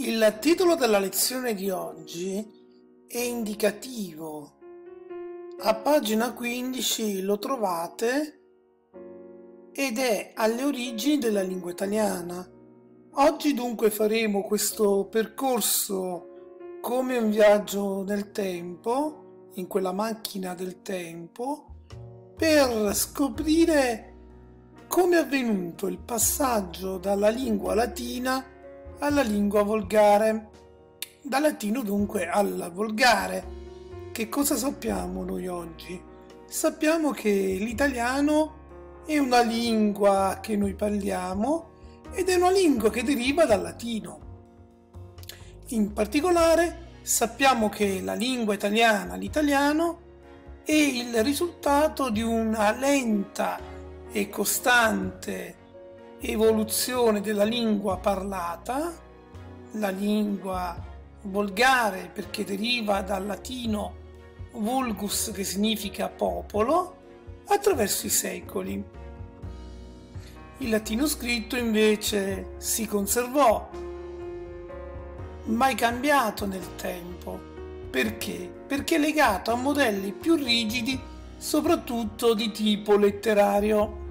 Il titolo della lezione di oggi è indicativo. A pagina 15 lo trovate ed è alle origini della lingua italiana. Oggi dunque faremo questo percorso come un viaggio nel tempo, in quella macchina del tempo, per scoprire come è avvenuto il passaggio dalla lingua latina alla lingua volgare. Da latino dunque alla volgare. Che cosa sappiamo noi oggi? Sappiamo che l'italiano è una lingua che noi parliamo ed è una lingua che deriva dal latino. In particolare sappiamo che la lingua italiana, l'italiano, è il risultato di una lenta e costante evoluzione della lingua parlata, la lingua volgare perché deriva dal latino vulgus che significa popolo, attraverso i secoli. Il latino scritto invece si conservò, mai cambiato nel tempo. Perché? Perché legato a modelli più rigidi, soprattutto di tipo letterario.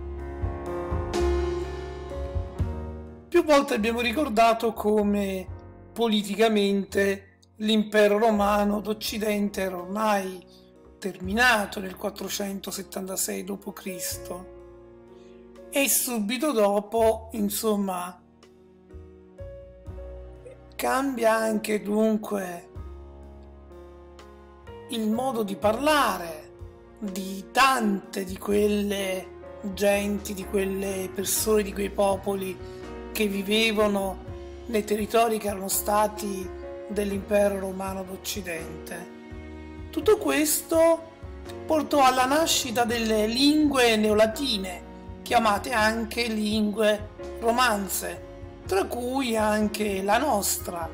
Volte abbiamo ricordato come politicamente l'impero romano d'Occidente era ormai terminato nel 476 d.C. e subito dopo, insomma, cambia anche dunque il modo di parlare di tante di quelle genti, di quelle persone, di quei popoli che vivevano nei territori che erano stati dell'impero romano d'Occidente. Tutto questo portò alla nascita delle lingue neolatine, chiamate anche lingue romanze, tra cui anche la nostra,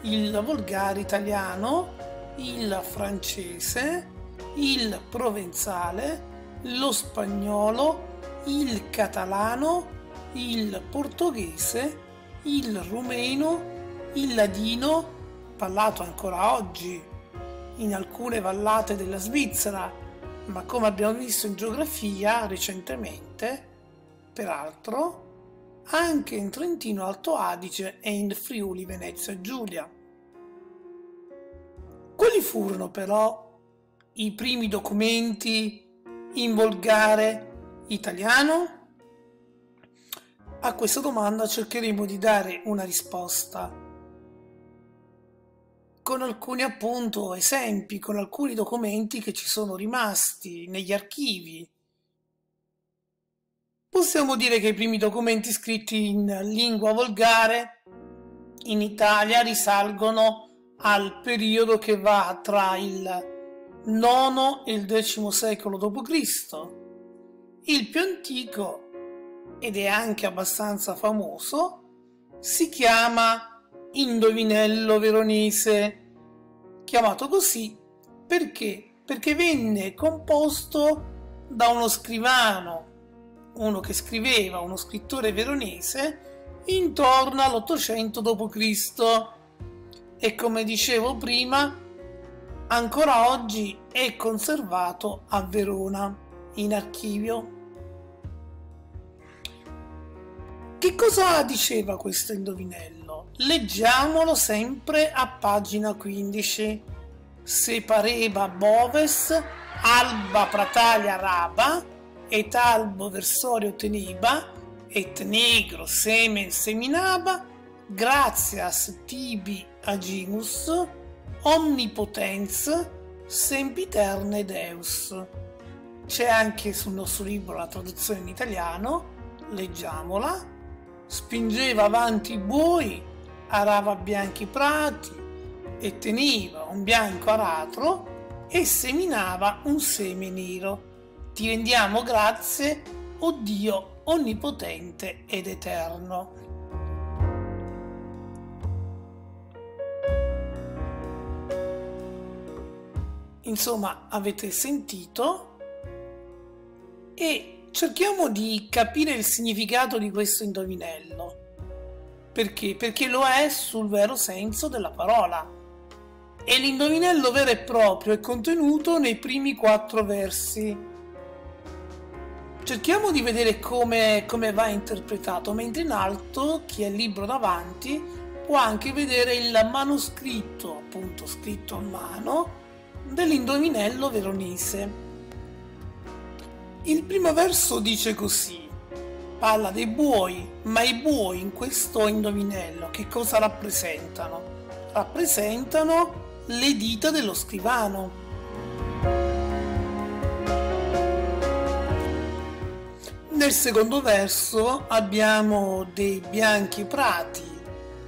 il volgare italiano, il francese, il provenzale, lo spagnolo, il catalano, il portoghese, il rumeno, il ladino, parlato ancora oggi in alcune vallate della Svizzera, ma come abbiamo visto in geografia recentemente, peraltro, anche in Trentino Alto Adige e in Friuli Venezia Giulia. Quali furono però i primi documenti in volgare italiano? A questa domanda cercheremo di dare una risposta con alcuni appunto esempi, con alcuni documenti che ci sono rimasti negli archivi. Possiamo dire che i primi documenti scritti in lingua volgare in Italia risalgono al periodo che va tra il IX e il X secolo d.C. Il più antico ed è anche abbastanza famoso, si chiama Indovinello Veronese, chiamato così perché? Perché venne composto da uno scrivano, uno che scriveva, uno scrittore veronese, intorno all'800 d.C. e come dicevo prima, ancora oggi è conservato a Verona in archivio Che cosa diceva questo indovinello? Leggiamolo sempre a pagina 15. Se pareba boves, alba pratalia raba, et albo versorio teniba, et negro semen seminaba, gratias tibi agimus, omnipotens, sempiterne Deus. C'è anche sul nostro libro la traduzione in italiano, leggiamola spingeva avanti i buoi, arava bianchi prati e teneva un bianco aratro e seminava un seme nero. Ti rendiamo grazie, o Dio onnipotente ed eterno. Insomma, avete sentito e cerchiamo di capire il significato di questo indovinello. Perché? Perché lo è sul vero senso della parola. E l'indovinello vero e proprio è contenuto nei primi quattro versi. Cerchiamo di vedere come, come va interpretato, mentre in alto chi ha il libro davanti può anche vedere il manoscritto, appunto scritto a mano, dell'indovinello veronese. Il primo verso dice così parla dei buoi, ma i buoi in questo indovinello che cosa rappresentano? Rappresentano le dita dello scrivano. Nel secondo verso abbiamo dei bianchi prati,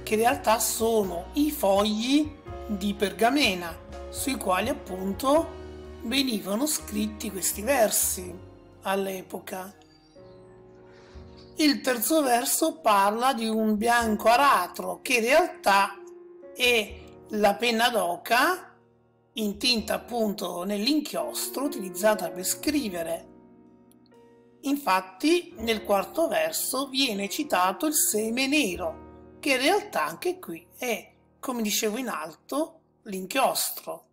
che in realtà sono i fogli di pergamena, sui quali appunto venivano scritti questi versi all'epoca. Il terzo verso parla di un bianco aratro che in realtà è la penna d'oca intinta appunto nell'inchiostro utilizzata per scrivere. Infatti nel quarto verso viene citato il seme nero, che in realtà anche qui è, come dicevo in alto, l'inchiostro.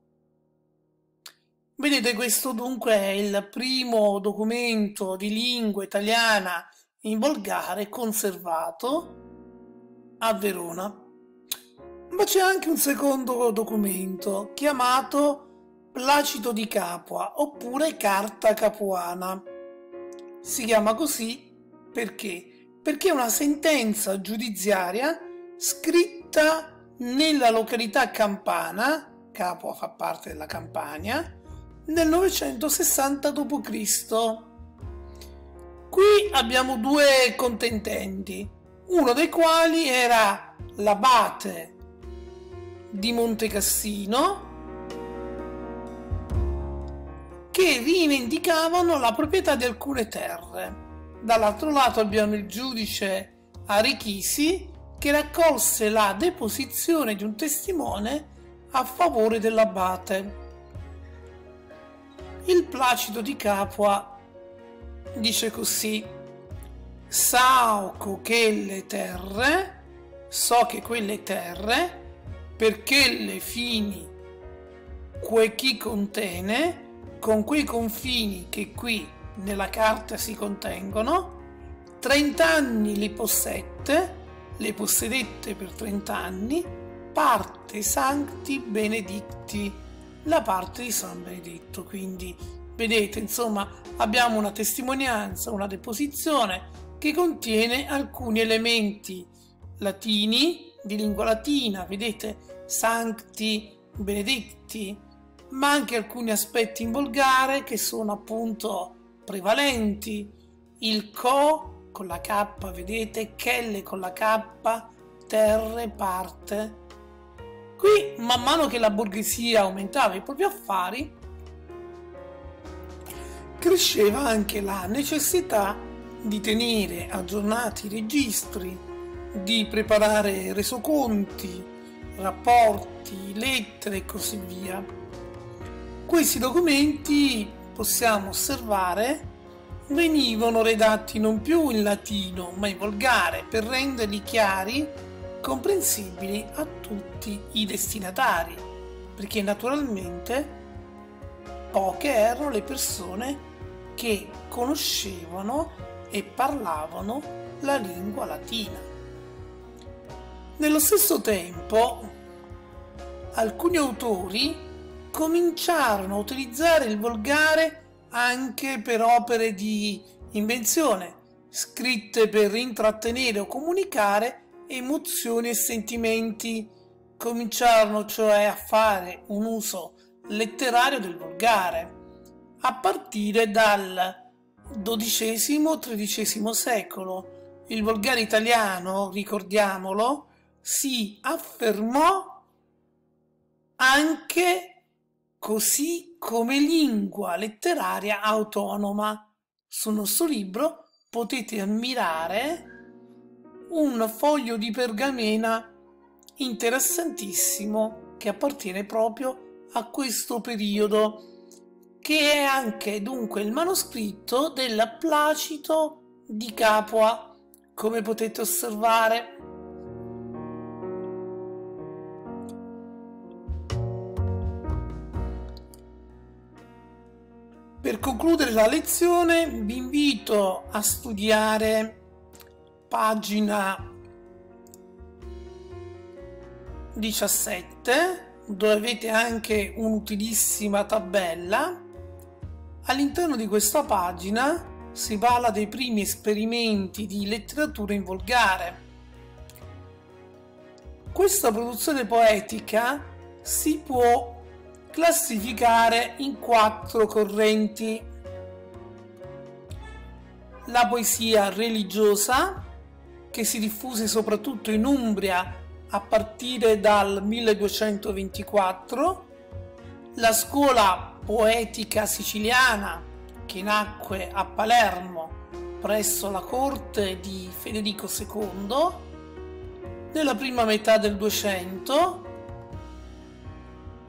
Vedete, questo dunque è il primo documento di lingua italiana in volgare conservato a Verona. Ma c'è anche un secondo documento chiamato Placito di Capua oppure Carta Capuana. Si chiama così perché? Perché è una sentenza giudiziaria scritta nella località campana, Capua fa parte della Campania, nel 960 d.C. Qui abbiamo due contendenti, uno dei quali era l'abate di Monte Cassino che rivendicavano la proprietà di alcune terre. Dall'altro lato abbiamo il giudice Arichisi che raccolse la deposizione di un testimone a favore dell'abate. Il Placido di Capua dice così Sao quelle terre, so che quelle terre, perché le fini que chi contene, con quei confini che qui nella carta si contengono, 30 anni li possette, le possedette per 30 anni, parte sancti beneditti, la parte di San Benedetto, quindi Vedete, insomma, abbiamo una testimonianza, una deposizione che contiene alcuni elementi latini, di lingua latina, vedete, sancti, benedetti, ma anche alcuni aspetti in volgare che sono appunto prevalenti. Il co con la K, vedete, chelle con la K, terre, parte. Qui, man mano che la borghesia aumentava i propri affari, cresceva anche la necessità di tenere aggiornati i registri, di preparare resoconti, rapporti, lettere e così via. Questi documenti, possiamo osservare, venivano redatti non più in latino ma in volgare per renderli chiari, comprensibili a tutti i destinatari, perché naturalmente poche erano le persone che conoscevano e parlavano la lingua latina. Nello stesso tempo, alcuni autori cominciarono a utilizzare il volgare anche per opere di invenzione, scritte per intrattenere o comunicare emozioni e sentimenti. Cominciarono cioè a fare un uso letterario del volgare a partire dal XII-XIII secolo. Il volgare italiano, ricordiamolo, si affermò anche così come lingua letteraria autonoma. Sul nostro libro potete ammirare un foglio di pergamena interessantissimo che appartiene proprio a questo periodo che è anche dunque il manoscritto della Placito di Capua come potete osservare. Per concludere la lezione vi invito a studiare pagina 17 dove avete anche un'utilissima tabella. All'interno di questa pagina si parla dei primi esperimenti di letteratura in volgare. Questa produzione poetica si può classificare in quattro correnti. La poesia religiosa, che si diffuse soprattutto in Umbria a partire dal 1224, la scuola poetica siciliana che nacque a Palermo presso la corte di Federico II nella prima metà del 200,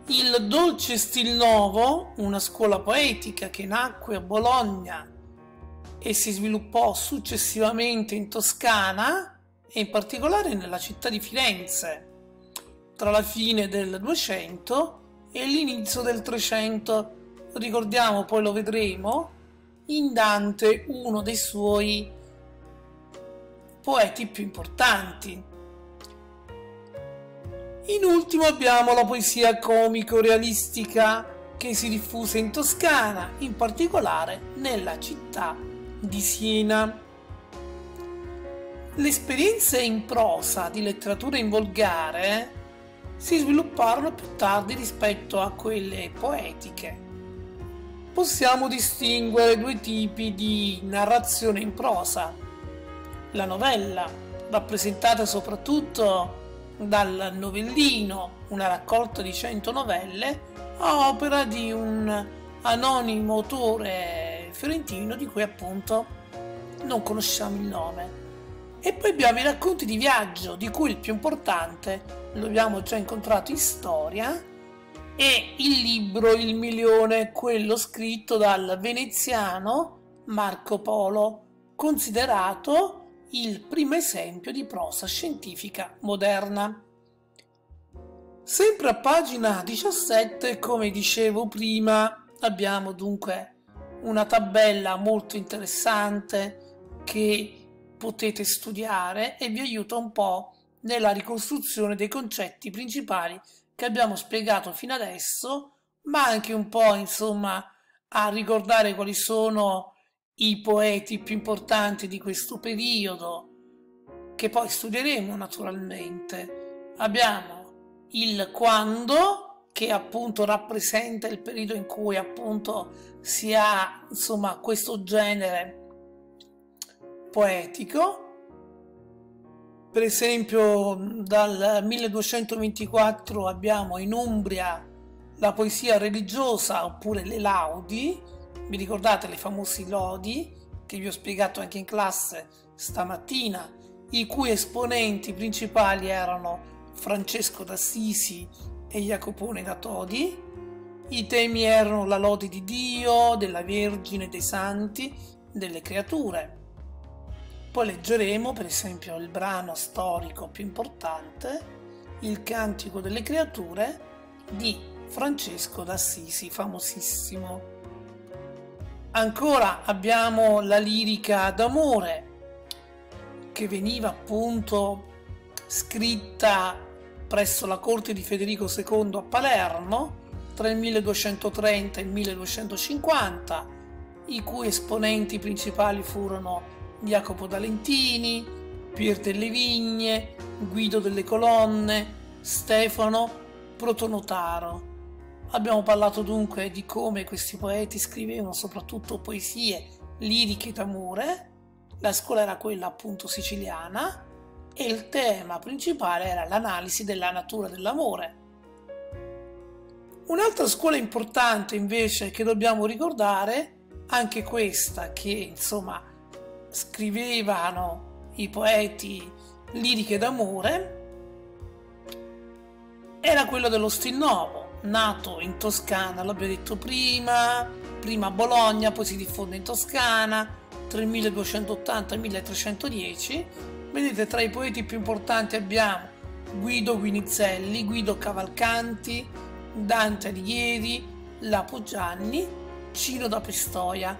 il Dolce Stil Novo, una scuola poetica che nacque a Bologna e si sviluppò successivamente in Toscana, e in particolare nella città di Firenze tra la fine del 200 e l'inizio del 300. Ricordiamo, poi lo vedremo, in Dante uno dei suoi poeti più importanti. In ultimo abbiamo la poesia comico-realistica che si diffuse in Toscana, in particolare nella città di Siena. Le esperienze in prosa di letteratura in volgare si svilupparono più tardi rispetto a quelle poetiche. Possiamo distinguere due tipi di narrazione in prosa. La novella, rappresentata soprattutto dal novellino, una raccolta di cento novelle, a opera di un anonimo autore fiorentino di cui appunto non conosciamo il nome. E poi abbiamo i racconti di viaggio, di cui il più importante lo abbiamo già incontrato in storia, è il libro Il milione, quello scritto dal veneziano Marco Polo, considerato il primo esempio di prosa scientifica moderna. Sempre a pagina 17, come dicevo prima, abbiamo dunque una tabella molto interessante che potete studiare e vi aiuta un po' nella ricostruzione dei concetti principali che abbiamo spiegato fino adesso, ma anche un po' insomma a ricordare quali sono i poeti più importanti di questo periodo, che poi studieremo naturalmente. Abbiamo il quando, che appunto rappresenta il periodo in cui appunto si ha insomma questo genere poetico. Per esempio dal 1224 abbiamo in Umbria la poesia religiosa oppure le laudi, vi ricordate le famose lodi che vi ho spiegato anche in classe stamattina, i cui esponenti principali erano Francesco d'Assisi e Jacopone da Todi. I temi erano la lode di Dio, della Vergine, dei santi, delle creature. Poi leggeremo per esempio il brano storico più importante, il Cantico delle creature di Francesco d'Assisi, famosissimo. Ancora abbiamo la lirica d'amore che veniva appunto scritta presso la corte di Federico II a Palermo tra il 1230 e il 1250, i cui esponenti principali furono Jacopo D'Alentini, Pier delle Vigne, Guido delle Colonne, Stefano Protonotaro. Abbiamo parlato dunque di come questi poeti scrivevano soprattutto poesie liriche d'amore, la scuola era quella appunto siciliana e il tema principale era l'analisi della natura dell'amore. Un'altra scuola importante invece che dobbiamo ricordare, anche questa che insomma scrivevano i poeti liriche d'amore, era quella dello Stil Novo, nato in Toscana, l'abbiamo detto prima, prima a Bologna, poi si diffonde in Toscana, 3280-1310 Vedete, tra i poeti più importanti abbiamo Guido Guinizelli, Guido Cavalcanti, Dante Alighieri, Lapo Gianni Cino da Pistoia.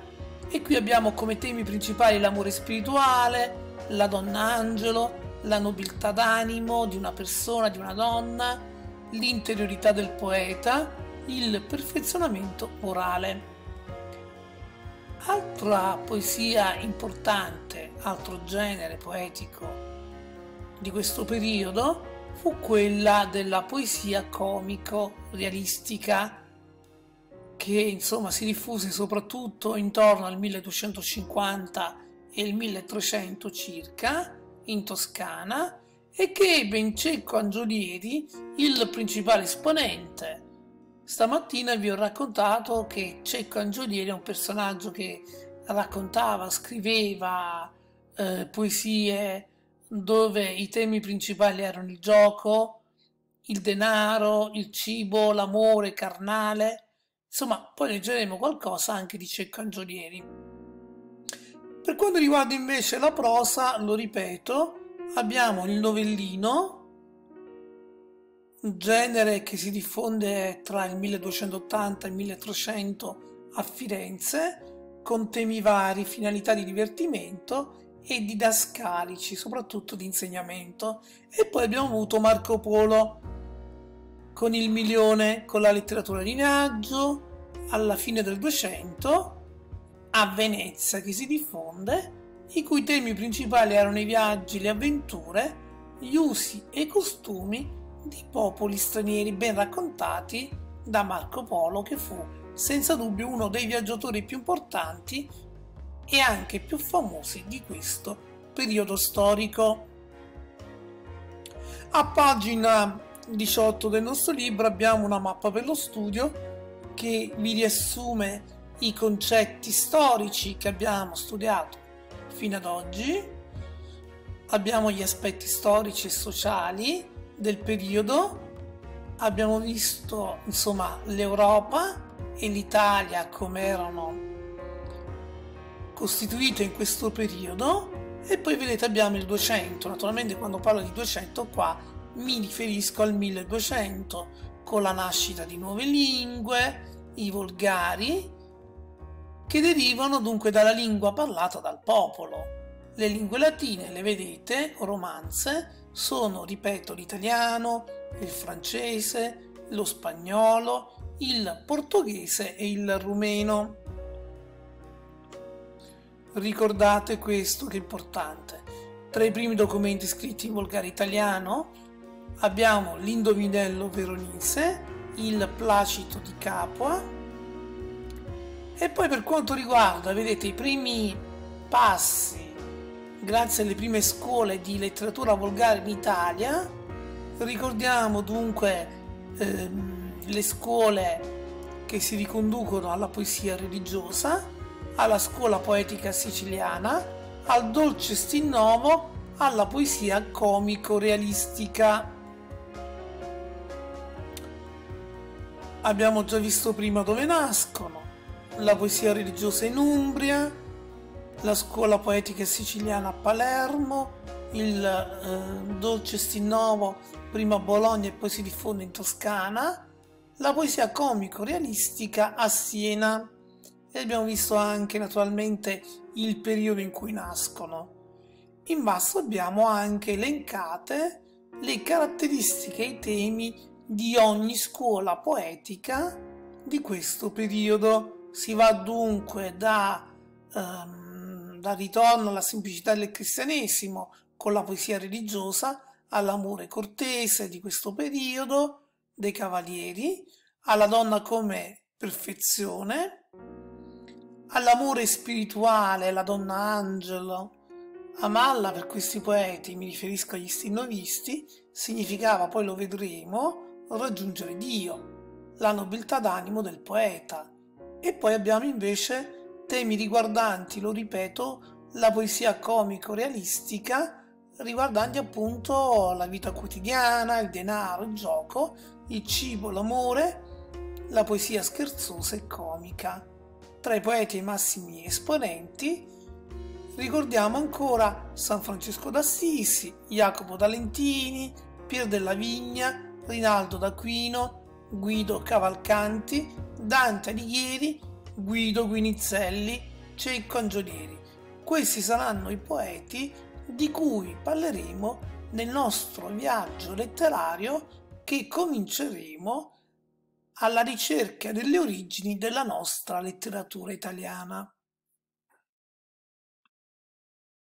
E qui abbiamo come temi principali l'amore spirituale, la donna angelo, la nobiltà d'animo di una persona, di una donna, l'interiorità del poeta, il perfezionamento morale. Altra poesia importante, altro genere poetico di questo periodo fu quella della poesia comico-realistica che insomma si diffuse soprattutto intorno al 1250 e il 1300 circa in Toscana e che ebbe in Cecco Angiolieri il principale esponente. Stamattina vi ho raccontato che Cecco Angiolieri è un personaggio che raccontava, scriveva eh, poesie dove i temi principali erano il gioco, il denaro, il cibo, l'amore carnale. Insomma, poi leggeremo qualcosa anche di Cecco Angiolieri. Per quanto riguarda invece la prosa, lo ripeto, abbiamo il novellino, genere che si diffonde tra il 1280 e il 1300 a Firenze, con temi vari, finalità di divertimento e didascalici, soprattutto di insegnamento. E poi abbiamo avuto Marco Polo con il milione, con la letteratura di viaggio, alla fine del 200, a Venezia che si diffonde, i cui temi principali erano i viaggi, le avventure, gli usi e i costumi di popoli stranieri ben raccontati da Marco Polo che fu senza dubbio uno dei viaggiatori più importanti e anche più famosi di questo periodo storico. A pagina 18 del nostro libro abbiamo una mappa per lo studio che vi riassume i concetti storici che abbiamo studiato fino ad oggi. Abbiamo gli aspetti storici e sociali del periodo. Abbiamo visto insomma l'Europa e l'Italia come erano costituito in questo periodo e poi vedete abbiamo il 200, naturalmente quando parlo di 200 qua mi riferisco al 1200 con la nascita di nuove lingue, i volgari, che derivano dunque dalla lingua parlata dal popolo. Le lingue latine, le vedete, romanze, sono, ripeto, l'italiano, il francese, lo spagnolo, il portoghese e il rumeno. Ricordate questo che è importante. Tra i primi documenti scritti in volgare italiano abbiamo l'Indovinello veronese, il Placito di Capua e poi per quanto riguarda, vedete, i primi passi grazie alle prime scuole di letteratura volgare in Italia, ricordiamo dunque ehm, le scuole che si riconducono alla poesia religiosa, alla scuola poetica siciliana, al dolce stinnovo, alla poesia comico-realistica. Abbiamo già visto prima dove nascono, la poesia religiosa in Umbria, la scuola poetica siciliana a Palermo, il eh, dolce stinnovo prima a Bologna e poi si diffonde in Toscana, la poesia comico-realistica a Siena e abbiamo visto anche naturalmente il periodo in cui nascono. In basso abbiamo anche elencate le caratteristiche e i temi di ogni scuola poetica di questo periodo. Si va dunque da, um, dal ritorno alla semplicità del cristianesimo con la poesia religiosa all'amore cortese di questo periodo dei cavalieri, alla donna come perfezione, all'amore spirituale, la donna angelo. Amarla per questi poeti, mi riferisco agli stinnovisti, significava, poi lo vedremo, raggiungere Dio, la nobiltà d'animo del poeta. E poi abbiamo invece temi riguardanti, lo ripeto, la poesia comico-realistica, riguardanti appunto la vita quotidiana, il denaro, il gioco, il cibo, l'amore, la poesia scherzosa e comica. Tra i poeti e i massimi esponenti ricordiamo ancora San Francesco d'Assisi, Jacopo D'Alentini, Pier della Vigna, Rinaldo d'Aquino, Guido Cavalcanti, Dante Alighieri Guido Guinizelli, Cecco Angiolieri. Questi saranno i poeti di cui parleremo nel nostro viaggio letterario che cominceremo alla ricerca delle origini della nostra letteratura italiana.